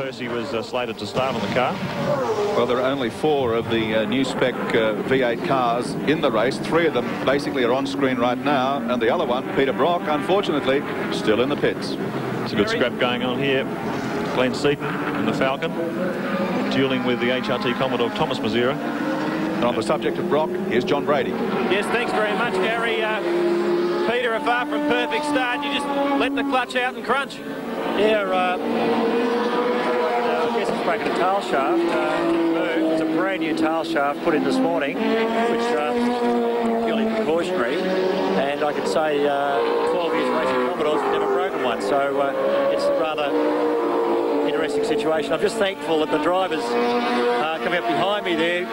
Percy was uh, slated to start on the car. Well, there are only four of the uh, new spec uh, V8 cars in the race. Three of them basically are on screen right now, and the other one, Peter Brock, unfortunately, still in the pits. It's a good scrap going on here. Glenn Seton in the Falcon, dueling with the HRT Commodore Thomas Mezera. And on the subject of Brock, here's John Brady. Yes, thanks very much, Gary. Uh, Peter, a far from perfect start. You just let the clutch out and crunch. Yeah, uh, A tail shaft. Uh, it's a brand new tail shaft put in this morning, which uh, purely precautionary. And I could say uh, 12 years racing Commodores, we've never broken one. So uh, it's rather situation. I'm just thankful that the drivers uh, coming up behind me there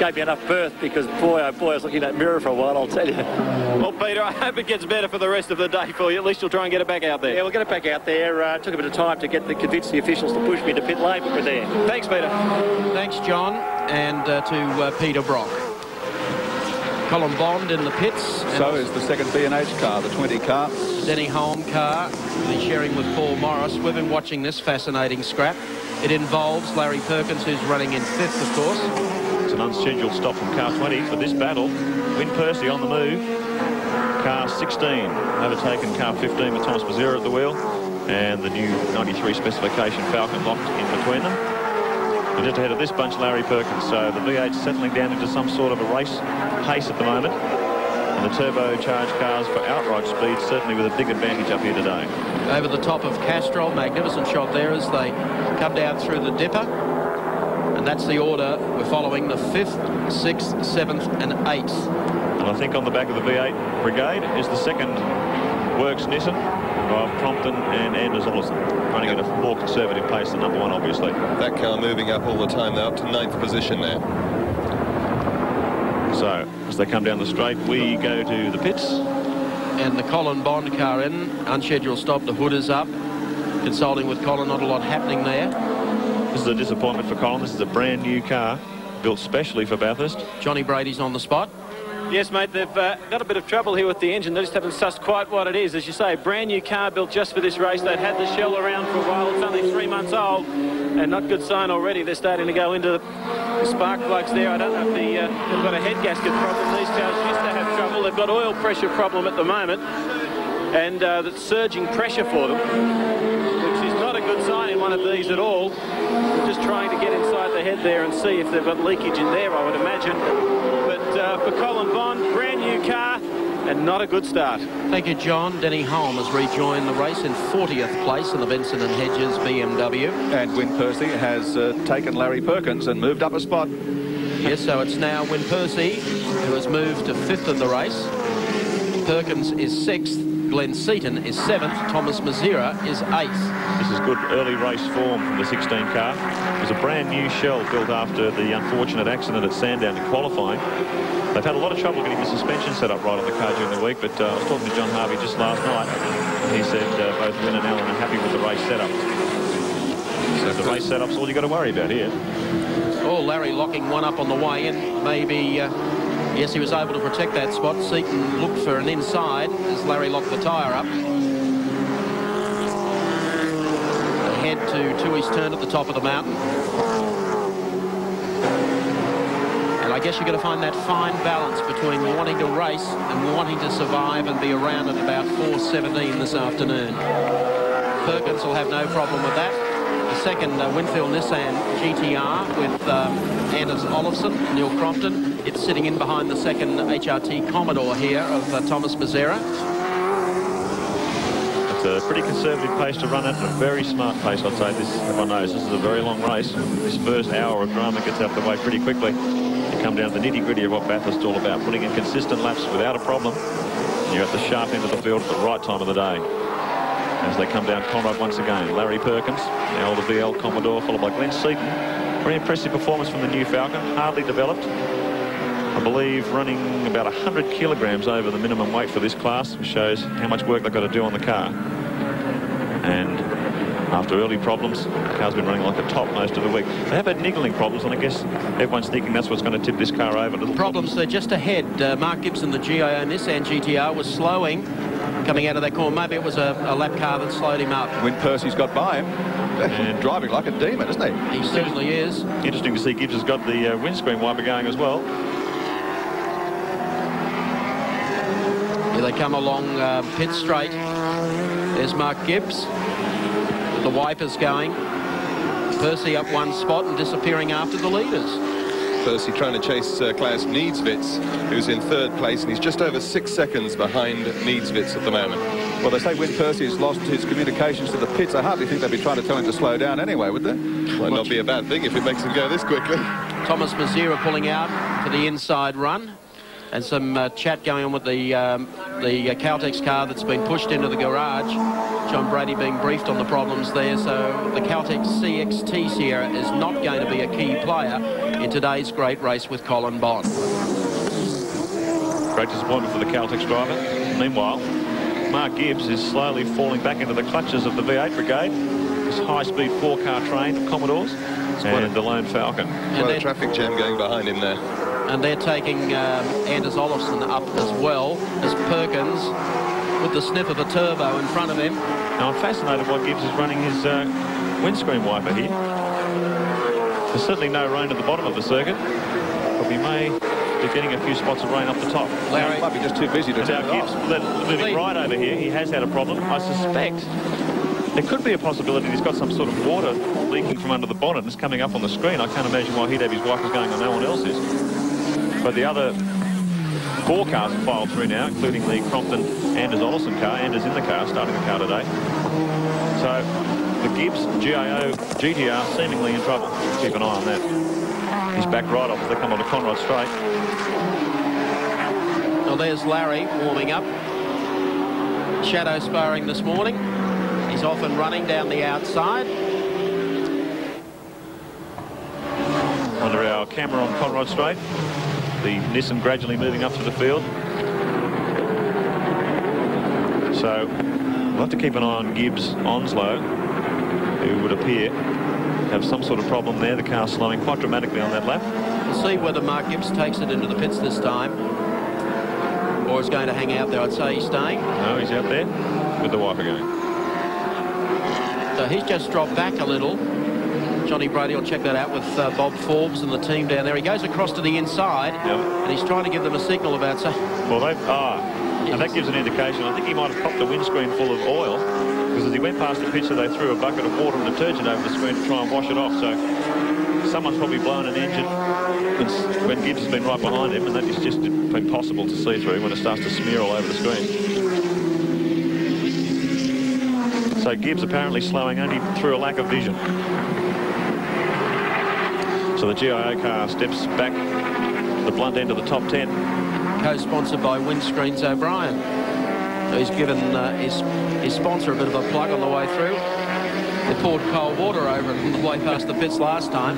gave me enough berth because boy, oh boy, I was looking at that mirror for a while, I'll tell you. Well, Peter, I hope it gets better for the rest of the day for you. At least you'll try and get it back out there. Yeah, we'll get it back out there. Uh, took a bit of time to get the convince the officials to push me to pit lane, but we're there. Thanks, Peter. Thanks, John, and uh, to uh, Peter Brock. Colin Bond in the pits. So is the second B&H car, the 20 car. Denny Hulme car, he's sharing with Paul Morris. We've been watching this fascinating scrap. It involves Larry Perkins, who's running in fifth, of course. It's an unscheduled stop from car 20 for this battle. Win Percy on the move. Car 16 overtaken car 15 with Thomas Mezera at the wheel. And the new 93 specification Falcon locked in between them. And just ahead of this bunch, Larry Perkins. So the V8 settling down into some sort of a race pace at the moment. And the turbocharged cars for outright speed, certainly with a big advantage up here today. Over the top of Castrol, magnificent shot there as they come down through the dipper. And that's the order we're following, the 5th, 6th, 7th and 8th. And I think on the back of the V8 Brigade is the second Works Nissan of Crompton and Anders Olsen, running at a more conservative pace than number one, obviously. That car moving up all the time they're up to ninth position now. So, as they come down the straight, we go to the pits. And the Colin Bond car in, unscheduled stop, the hood is up. Consulting with Colin, not a lot happening there. This is a disappointment for Colin. This is a brand new car, built specially for Bathurst. Johnny Brady's on the spot. Yes, mate, they've uh, got a bit of trouble here with the engine. They just haven't sussed quite what it is. As you say, brand new car built just for this race. They've had the shell around for a while. It's only three months old, and not good sign already. They're starting to go into spark plugs there. I don't know if the, uh, they've got a head gasket problem. These cars used to have trouble. They've got oil pressure problem at the moment, and uh, that's surging pressure for them, which is not a good sign in one of these at all. We're just trying to get inside the head there and see if they've got leakage in there, I would imagine But uh, for Colin Bond. Brand new car and not a good start. Thank you, John. Denny Hulme has rejoined the race in 40th place in the Benson and Hedges BMW. And Win Percy has uh, taken Larry Perkins and moved up a spot. Yes, so it's now Win Percy who has moved to fifth in the race. Perkins is sixth. Glenn Seton is seventh. Thomas Mezera is eighth. This is good early race form from the 16 car. It was a brand new shell built after the unfortunate accident at Sandown in qualifying. They've had a lot of trouble getting the suspension set up right on the car during the week, but uh, I was talking to John Harvey just last night, and he said uh, both Win and Alan are happy with the race setup. So the race setup's all you've got to worry about here. Oh, Larry locking one up on the way in. Maybe, uh, yes, he was able to protect that spot. Seton looked for an inside as Larry locked the tyre up. Ahead to Toohey's turn at the top of the mountain. And I guess you're going to find that fine balance between wanting to race and wanting to survive and be around at about 4.17 this afternoon. Perkins will have no problem with that. Second uh, Winfield Nissan GTR with um, Anders Olofsson, Neil Crompton. It's sitting in behind the second HRT Commodore here of uh, Thomas Mezera. It's a pretty conservative pace to run at, a very smart pace, I'd say. This, everyone knows this is a very long race. This first hour of drama gets out the way pretty quickly You come down to the nitty-gritty of what Bathurst's all about, putting in consistent laps without a problem. You're at the sharp end of the field at the right time of the day. As they come down Conrod once again, Larry Perkins, the older VL Commodore, followed by Glenn Seton. Very impressive performance from the new Falcon, hardly developed. I believe running about 100 kilograms over the minimum weight for this class, shows how much work they've got to do on the car. And after early problems. The car's been running like a top most of the week. They have had niggling problems, and I guess everyone's thinking that's what's going to tip this car over. Little problems, they're just ahead. Uh, Mark Gibson, the GIO Nissan GTR, was slowing coming out of that corner. Maybe it was a, a lap car that slowed him up. Win Percy's got by him. and driving like a demon, isn't he? He certainly is. Interesting to see Gibbs has got the uh, windscreen wiper going as well. Here they come along uh, pit straight. There's Mark Gibbs. The wipers going. Percy up one spot and disappearing after the leaders. Percy trying to chase uh, Klaus Niedzwiedz, who's in third place, and he's just over six seconds behind Niedzwiedz at the moment. Well, they say Win Percy has lost his communications to the pits, I hardly think they'd be trying to tell him to slow down anyway, would they? Might not be a bad thing if it makes him go this quickly. Thomas Mezera pulling out for the inside run. And some uh, chat going on with the um, the uh, Caltex car that's been pushed into the garage. John Brady being briefed on the problems there. So the Caltex CXT Sierra is not going to be a key player in today's great race with Colin Bond. Great disappointment for the Caltex driver. Meanwhile, Mark Gibbs is slowly falling back into the clutches of the V8 Brigade. This high-speed four-car train of Commodores and the Lone Falcon. And Quite a traffic jam going behind him there. and they're taking um, Anders Olofsson up as well as Perkins with the sniff of a turbo in front of him. Now, I'm fascinated why Gibbs is running his uh, windscreen wiper here. There's certainly no rain at the bottom of the circuit, but we may be getting a few spots of rain off the top. Larry, Might be just too busy to And turn it Gibbs, off. let- moving right over here, he has had a problem. I suspect there could be a possibility he's got some sort of water leaking from under the bonnet and it's coming up on the screen. I can't imagine why he'd have his wipers going on no one else's. But the other four cars have filed through now, including the Crompton Anders Olsen car. Anders in the car, starting the car today. So the Gibbs GIO GTR seemingly in trouble. Keep an eye on that. He's back right off as they come onto Conrod Straight. Well, there's Larry warming up. Shadow sparring this morning. He's off and running down the outside. Under our camera on Conrod Straight. The Nissan gradually moving up to the field. So we'll have to keep an eye on Gibbs Onslow, who would appear to have some sort of problem there. The car slowing quite dramatically on that lap. We'll see whether Mark Gibbs takes it into the pits this time. Or is going to hang out there. I'd say he's staying. No, he's out there with the wiper going. So he's just dropped back a little. Johnny Brady will check that out with uh, Bob Forbes and the team down there. He goes across to the inside Yep. and he's trying to give them a signal about so Well, they ah, and that gives an indication. I think he might have popped the windscreen full of oil because as he went past the picture, they threw a bucket of water and detergent over the screen to try and wash it off. So someone's probably blown an engine when, when Gibbs has been right behind him, and that is just impossible to see through when it starts to smear all over the screen. So Gibbs apparently slowing only through a lack of vision. So the GIO car steps back to the blunt end of the top 10. co-sponsored by Windscreens O'Brien. He's given uh, his, his sponsor a bit of a plug on the way through. They poured cold water over it the way past the pits last time.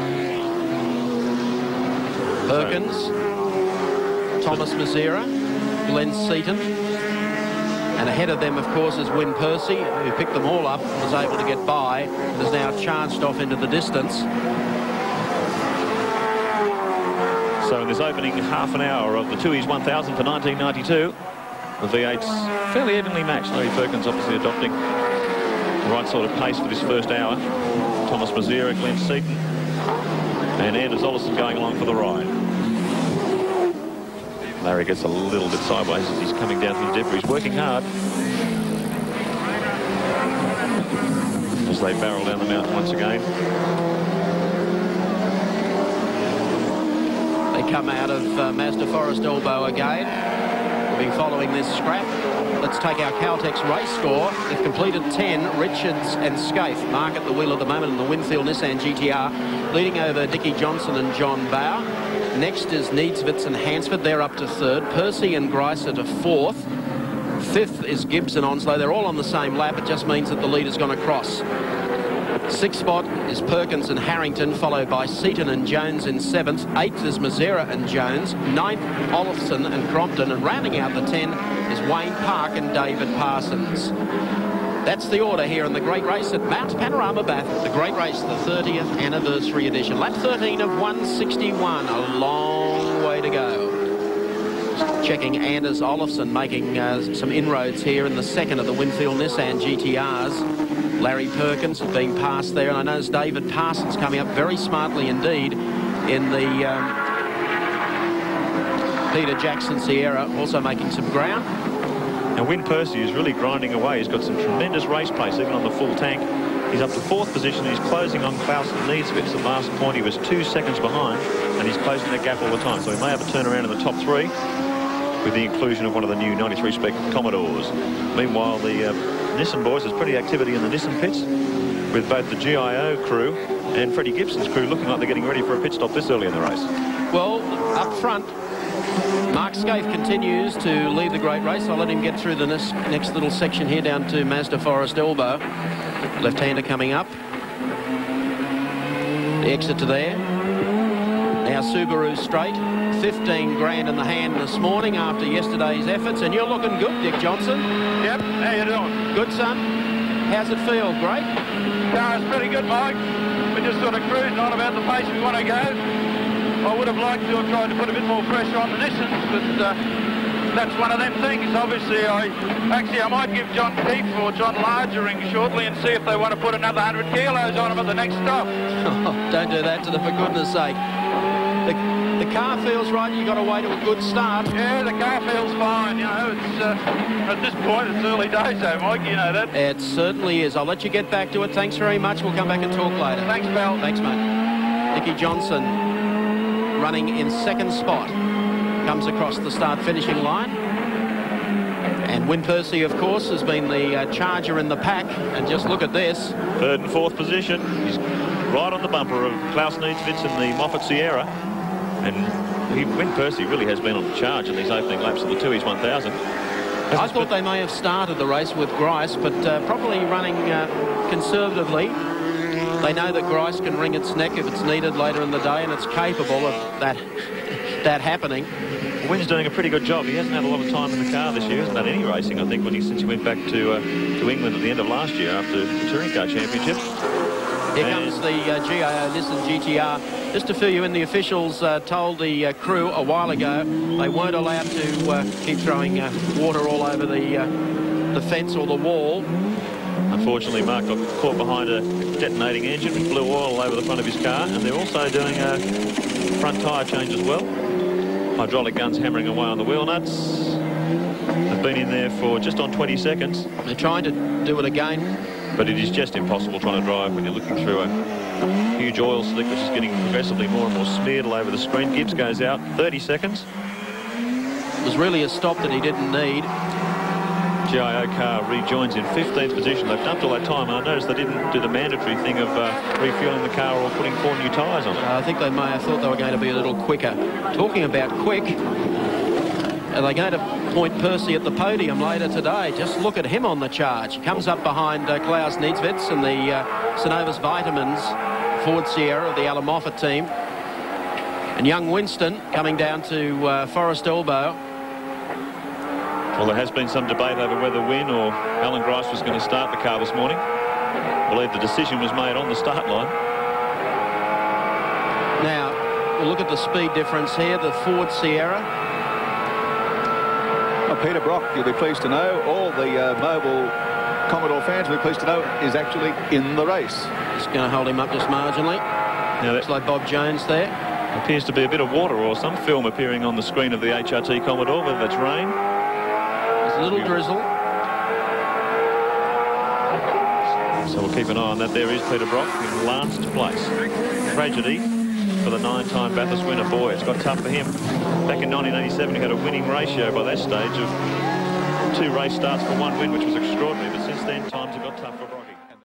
Perkins, Thomas Mezera, Glenn Seton, and ahead of them, of course, is Win Percy, who picked them all up, and was able to get by, and is now charged off into the distance. So in this opening half an hour of the Tooheys 1000 for 1992, the V8's fairly evenly matched. Larry Perkins obviously adopting the right sort of pace for this first hour. Thomas Mezera, Glenn Seton, and Anders Olofsson going along for the ride. Larry gets a little bit sideways as he's coming down through the dip. He's working hard. As they barrel down the mountain once again. Come out of uh, Mazda Forest Elbow again. We'll be following this scrap. Let's take our Caltex race score. They've completed 10. Richards and Skaife mark at the wheel at the moment in the Winfield Nissan GTR, leading over Dickie Johnson and John Bowe. Next is Niedzwiedz and Hansford. They're up to third. Percy and Grice to fourth. Fifth is Gibbs and Onslow. They're all on the same lap. It just means that the leader's gone across. Sixth spot is Perkins and Harrington, followed by Seton and Jones in seventh. Eighth is Mezera and Jones. Ninth, Olofsson and Crompton. And rounding out the ten is Wayne Park and David Parsons. That's the order here in the Great Race at Mount Panorama Bath. The Great Race, the 30th anniversary edition. Lap 13 of 161. A long way to go. Checking Anders Olofsson making uh, some inroads here in the second of the Winfield Nissan GTRs. Larry Perkins been passed there, and I notice David Parsons coming up very smartly indeed in the um, Peter Jackson Sierra, also making some ground. Now, Win Percy is really grinding away. He's got some tremendous race pace, even on the full tank. He's up to fourth position. He's closing on Klaus Niedzwiedz. The last point, he was two seconds behind, and he's closing that gap all the time. So he may have a turnaround in the top three with the inclusion of one of the new 93 spec Commodores. Meanwhile, the uh, Nissan boys, there's pretty activity in the Nissan pits with both the GIO crew and Freddie Gibson's crew looking like they're getting ready for a pit stop this early in the race. Well, up front, Mark Skaife continues to lead the great race. I'll let him get through the next, next little section here down to Mazda Forest Elbow. Left-hander coming up. The exit to there. Now Subaru straight. 15 grand in the hand this morning after yesterday's efforts. And you're looking good, Dick Johnson. Yep, how you doing? Good, son. How's it feel? Great? Yeah, it's pretty good, Mike. We're just sort of cruising on about the pace we want to go. I would have liked to have tried to put a bit more pressure on the Nissans, but uh, that's one of them things. Obviously, I actually I might give John Keefe or John Large a ring shortly and see if they want to put another 100 kilos on him at the next stop. Don't do that to them, for goodness sake. The, the car feels right. You've got to wait to a good start. Yeah, the car feels fine. You know, it's uh, at this point it's early days, though, Mike. You know that. It certainly is. I'll let you get back to it. Thanks very much. We'll come back and talk later. Thanks, pal. Thanks, mate. Nicky Johnson running in second spot. Comes across the start-finishing line. And Win Percy, of course, has been the uh, charger in the pack. And just look at this. Third and fourth position. He's right on the bumper of Klaus Niedzwiedz in the Moffat Sierra. And he, Win Percy really has been on the charge in these opening laps of the two, he's 1000. I thought they may have started the race with Grice, but uh, probably running uh, conservatively. They know that Grice can wring its neck if it's needed later in the day, and it's capable of that that happening. Win's doing a pretty good job. He hasn't had a lot of time in the car this year. He hasn't done any racing, I think, when he since he went back to uh, to England at the end of last year after the Touring Car Championship. Here comes the uh, GIO Nissan GTR. Just to fill you in, the officials uh, told the uh, crew a while ago they weren't allowed to uh, keep throwing uh, water all over the uh, the fence or the wall. Unfortunately, Mark got caught behind a detonating engine with blew oil all over the front of his car, and they're also doing a front tyre change as well. Hydraulic guns hammering away on the wheel nuts. They've been in there for just on 20 seconds. They're trying to do it again. But it is just impossible trying to drive when you're looking through a huge oil slick, which is getting progressively more and more smeared all over the screen. Gibbs goes out, 30 seconds. It was really a stop that he didn't need. GIO car rejoins in 15th position. They've dumped all that time, and I noticed they didn't do the mandatory thing of uh, refueling the car or putting four new tyres on it. Uh, I think they may have thought they were going to be a little quicker. Talking about quick, are they going to point Percy at the podium later today? Just look at him on the charge. He comes up behind uh, Klaus Niedzwiedz and the uh, Synovus Vitamins Ford Sierra of the Allan Moffat team. And young Winston coming down to uh, Forest Elbow. Well, there has been some debate over whether Win or Allan Grice was going to start the car this morning. I believe the decision was made on the start line. Now, we'll look at the speed difference here. The Ford Sierra. Well, Peter Brock, you'll be pleased to know, all the uh, Mobil Commodore fans will be pleased to know, is actually in the race. Just going to hold him up just marginally. Now, Looks like Bob Jones there. appears to be a bit of water or some film appearing on the screen of the HRT Commodore, whether that's rain. There's a little drizzle. So we'll keep an eye on that. There is Peter Brock in last place. Tragedy for the nine-time Bathurst winner. Boy, it's got tough for him. Back in 1987, he had a winning ratio by that stage of two race starts for one win, which was extraordinary. But since then, times have got tough for Brocky.